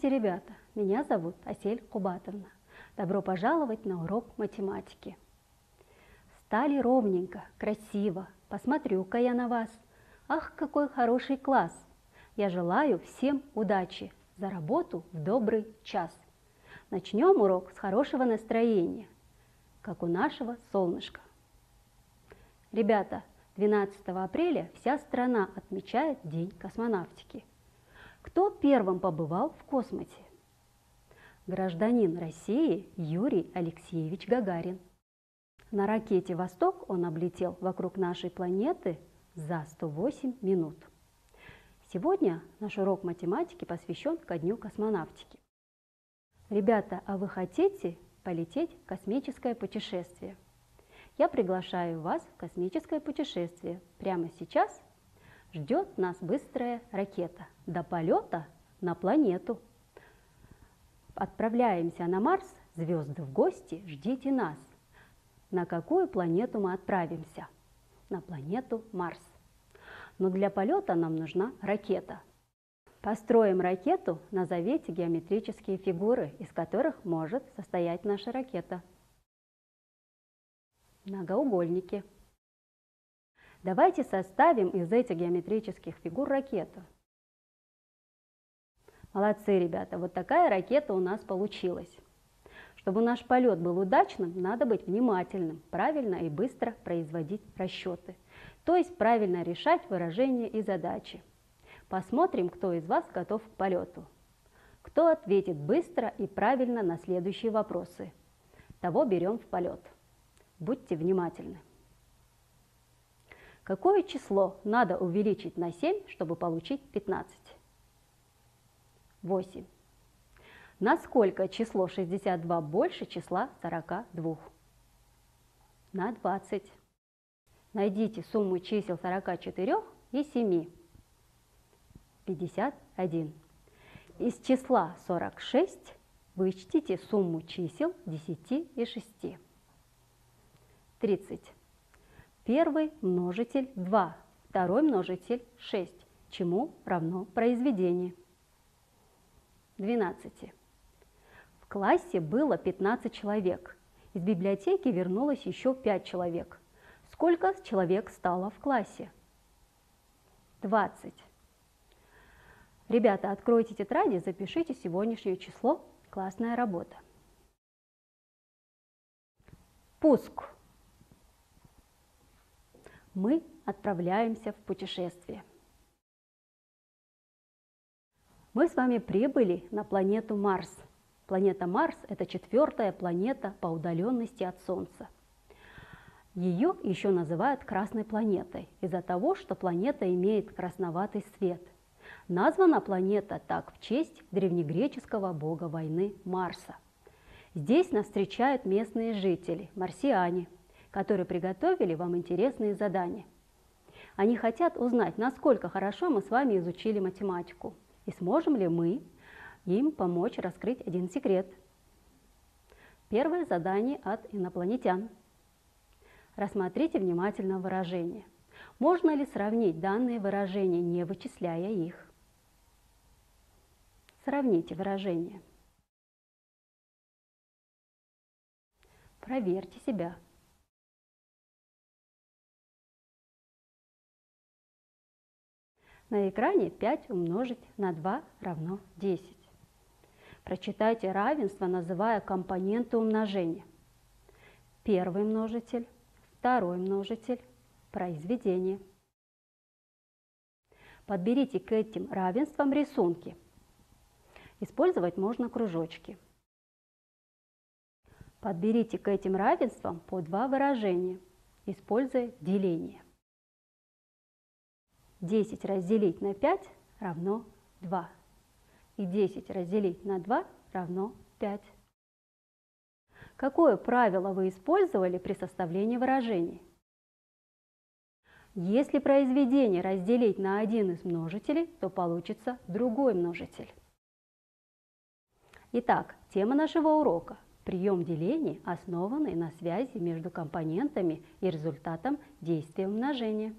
Здравствуйте, ребята! Меня зовут Асель Кубатовна. Добро пожаловать на урок математики. Стали ровненько, красиво. Посмотрю-ка я на вас. Ах, какой хороший класс! Я желаю всем удачи за работу в добрый час. Начнем урок с хорошего настроения, как у нашего солнышка. Ребята, 12 апреля вся страна отмечает День космонавтики – кто первым побывал в космосе? Гражданин России Юрий Алексеевич Гагарин. На ракете «Восток» он облетел вокруг нашей планеты за 108 минут. Сегодня наш урок математики посвящен ко Дню космонавтики. Ребята, а вы хотите полететь в космическое путешествие? Я приглашаю вас в космическое путешествие прямо сейчас Ждет нас быстрая ракета до полета на планету. Отправляемся на Марс, звезды в гости, ждите нас. На какую планету мы отправимся? На планету Марс. Но для полета нам нужна ракета. Построим ракету, назовите геометрические фигуры, из которых может состоять наша ракета. Многоугольники. Давайте составим из этих геометрических фигур ракету. Молодцы, ребята, вот такая ракета у нас получилась. Чтобы наш полет был удачным, надо быть внимательным, правильно и быстро производить расчеты, то есть правильно решать выражения и задачи. Посмотрим, кто из вас готов к полету. Кто ответит быстро и правильно на следующие вопросы. Того берем в полет. Будьте внимательны. Какое число надо увеличить на 7, чтобы получить 15? 8. Насколько число 62 больше числа 42? На 20. Найдите сумму чисел 44 и 7. 51. Из числа 46 вычтите сумму чисел 10 и 6. 30. Первый множитель 2, второй множитель 6, чему равно произведение. 12. В классе было 15 человек. Из библиотеки вернулось еще 5 человек. Сколько человек стало в классе? 20. Ребята, откройте тетради, запишите сегодняшнее число. Классная работа. Пуск мы отправляемся в путешествие. Мы с вами прибыли на планету Марс. Планета Марс – это четвертая планета по удаленности от Солнца. Ее еще называют красной планетой из-за того, что планета имеет красноватый свет. Названа планета так в честь древнегреческого бога войны Марса. Здесь нас встречают местные жители – марсиане – которые приготовили вам интересные задания. Они хотят узнать, насколько хорошо мы с вами изучили математику и сможем ли мы им помочь раскрыть один секрет. Первое задание от инопланетян. Рассмотрите внимательно выражения. Можно ли сравнить данные выражения, не вычисляя их? Сравните выражения. Проверьте себя. На экране 5 умножить на 2 равно 10. Прочитайте равенство, называя компоненты умножения. Первый множитель, второй множитель, произведение. Подберите к этим равенствам рисунки. Использовать можно кружочки. Подберите к этим равенствам по два выражения, используя деление. 10 разделить на 5 равно 2. И 10 разделить на 2 равно 5. Какое правило вы использовали при составлении выражений? Если произведение разделить на один из множителей, то получится другой множитель. Итак, тема нашего урока – прием деления, основанный на связи между компонентами и результатом действия умножения.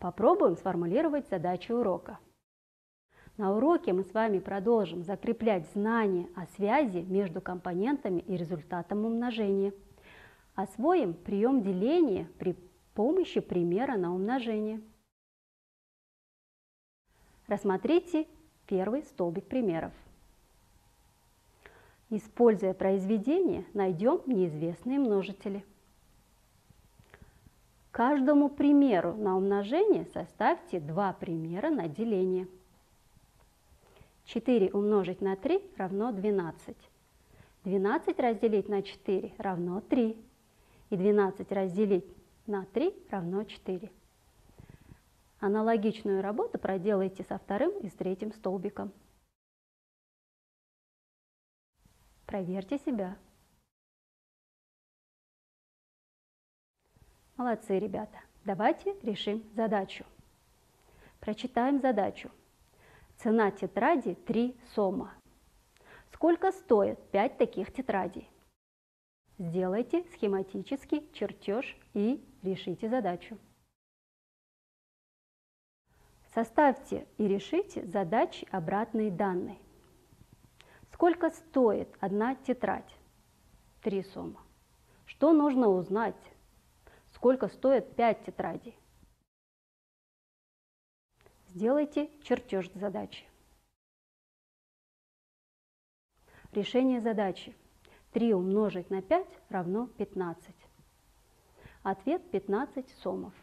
Попробуем сформулировать задачу урока. На уроке мы с вами продолжим закреплять знания о связи между компонентами и результатом умножения. Освоим прием деления при помощи примера на умножение. Рассмотрите первый столбик примеров. Используя произведение, найдем неизвестные множители. Каждому примеру на умножение составьте два примера на деление. 4 умножить на 3 равно 12. 12 разделить на 4 равно 3. И 12 разделить на 3 равно 4. Аналогичную работу проделайте со вторым и с третьим столбиком. Проверьте себя. Молодцы, ребята. Давайте решим задачу. Прочитаем задачу. Цена тетради 3 сома. Сколько стоит 5 таких тетрадей? Сделайте схематический чертеж и решите задачу. Составьте и решите задачи обратной данной. Сколько стоит одна тетрадь? Три суммы. Что нужно узнать? Сколько стоит пять тетрадей? Сделайте чертеж задачи. Решение задачи. 3 умножить на 5 равно 15. Ответ 15 сомов.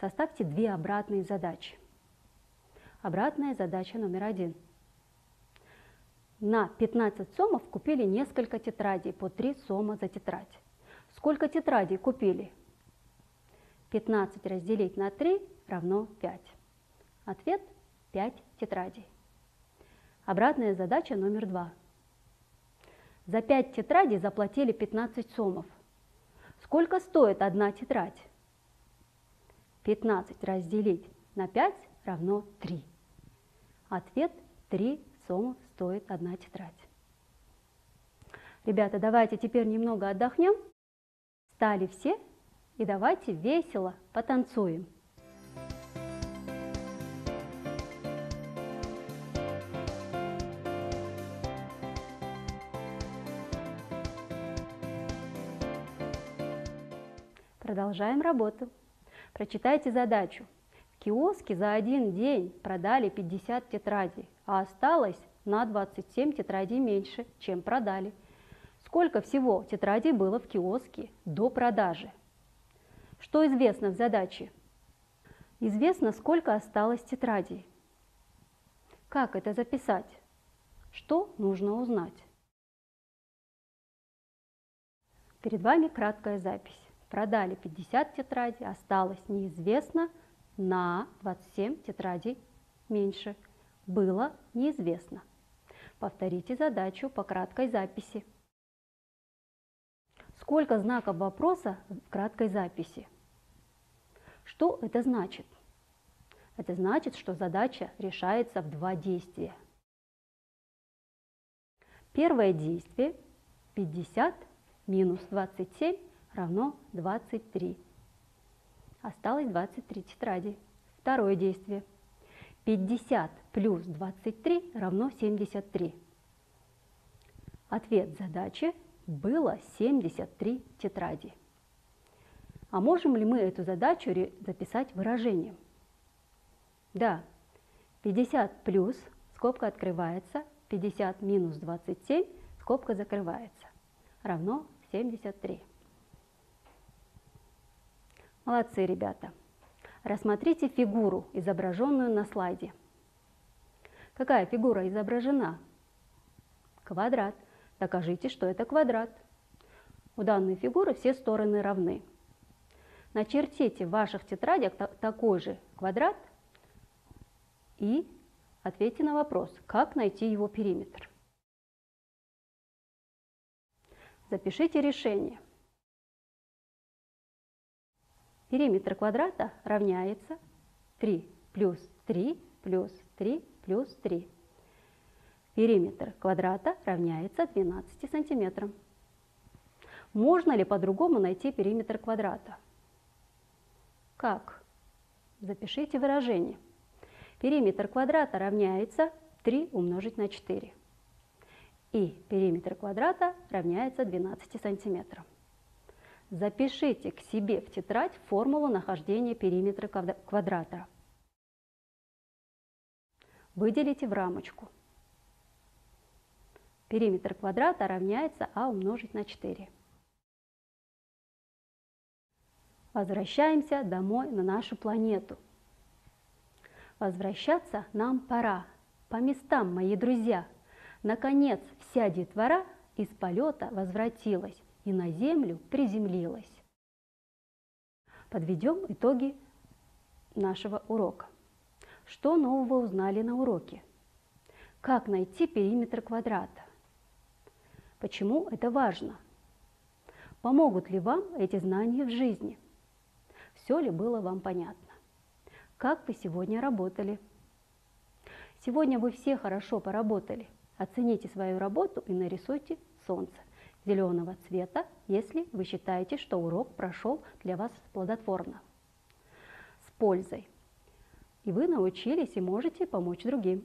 Составьте две обратные задачи. Обратная задача номер один – на 15 сомов купили несколько тетрадей, по 3 сома за тетрадь. Сколько тетрадей купили? 15 разделить на 3 равно 5. Ответ – 5 тетрадей. Обратная задача номер 2. За 5 тетрадей заплатили 15 сомов. Сколько стоит одна тетрадь? 15 разделить на 5 равно 3. Ответ – 3 сомов стоит одна тетрадь. Ребята, давайте теперь немного отдохнем. Стали все и давайте весело потанцуем. Продолжаем работу. Прочитайте задачу. В киоске за один день продали 50 тетрадей, а осталось на 27 тетрадей меньше, чем продали. Сколько всего тетрадей было в киоске до продажи? Что известно в задаче? Известно, сколько осталось тетрадей. Как это записать? Что нужно узнать? Перед вами краткая запись. Продали 50 тетрадей, осталось неизвестно на 27 тетрадей меньше. Было неизвестно. Повторите задачу по краткой записи. Сколько знаков вопроса в краткой записи? Что это значит? Это значит, что задача решается в два действия. Первое действие 50 минус 27 равно 23. Осталось 23 тетради. Второе действие 50 плюс 23 равно 73. Ответ задачи было 73 тетради. А можем ли мы эту задачу записать выражением? Да, 50 плюс, скобка открывается, 50 минус 27, скобка закрывается, равно 73. Молодцы, ребята. Рассмотрите фигуру, изображенную на слайде. Какая фигура изображена? Квадрат. Докажите, что это квадрат. У данной фигуры все стороны равны. Начертите в ваших тетрадях такой же квадрат и ответьте на вопрос, как найти его периметр. Запишите решение. Периметр квадрата равняется 3 плюс 3 плюс 3 плюс 3. Периметр квадрата равняется 12 сантиметрам. Можно ли по-другому найти периметр квадрата? Как? Запишите выражение. Периметр квадрата равняется 3 умножить на 4. И периметр квадрата равняется 12 сантиметрам. Запишите к себе в тетрадь формулу нахождения периметра квадрата. Выделите в рамочку. Периметр квадрата равняется а умножить на 4. Возвращаемся домой на нашу планету. Возвращаться нам пора. По местам, мои друзья. Наконец, вся детвора из полета возвратилась и на землю приземлилась. Подведем итоги нашего урока. Что нового узнали на уроке? Как найти периметр квадрата? Почему это важно? Помогут ли вам эти знания в жизни? Все ли было вам понятно? Как вы сегодня работали? Сегодня вы все хорошо поработали. Оцените свою работу и нарисуйте солнце зеленого цвета, если вы считаете, что урок прошел для вас плодотворно, с пользой. И вы научились и можете помочь другим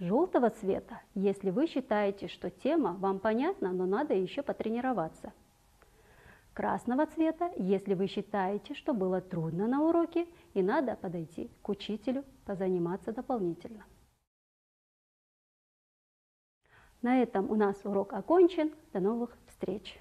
желтого цвета, если вы считаете, что тема вам понятна, но надо еще потренироваться. Красного цвета, если вы считаете, что было трудно на уроке и надо подойти к учителю, позаниматься дополнительно. На этом у нас урок окончен. До новых встреч!